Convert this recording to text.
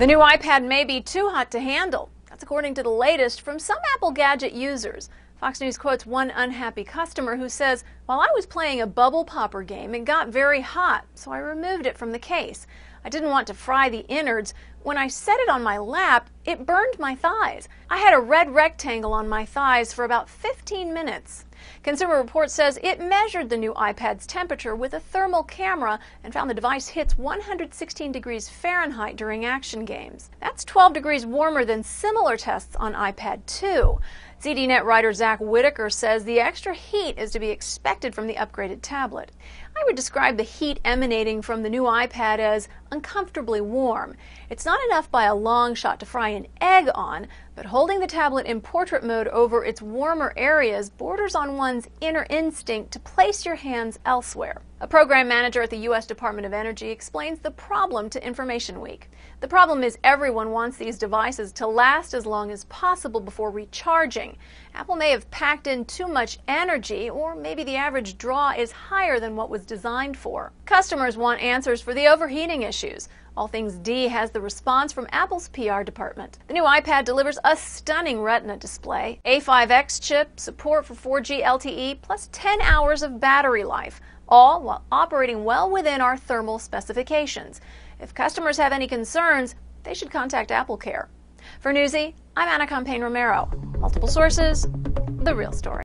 The new iPad may be too hot to handle. That's according to the latest from some Apple Gadget users. Fox News quotes one unhappy customer who says, While I was playing a bubble popper game, it got very hot, so I removed it from the case. I didn't want to fry the innards. When I set it on my lap, it burned my thighs. I had a red rectangle on my thighs for about 15 minutes. Consumer Reports says it measured the new iPad's temperature with a thermal camera and found the device hits 116 degrees Fahrenheit during action games. That's 12 degrees warmer than similar tests on iPad 2. ZDNet writer Zach Whittaker says the extra heat is to be expected from the upgraded tablet. I would describe the heat emanating from the new iPad as uncomfortably warm. It's not enough by a long shot to fry an egg on, but holding the tablet in portrait mode over its warmer areas borders on one's inner instinct to place your hands elsewhere. A program manager at the U.S. Department of Energy explains the problem to Information Week. The problem is everyone wants these devices to last as long as possible before recharging. Apple may have packed in too much energy, or maybe the average draw is higher than what was designed for. Customers want answers for the overheating issues. All Things D has the response from Apple's PR department. The new iPad delivers a stunning Retina display, A5X chip, support for 4G LTE, plus 10 hours of battery life all while operating well within our thermal specifications. If customers have any concerns, they should contact AppleCare. For Newsy, I'm Anna Campaign Romero. Multiple sources, the real story.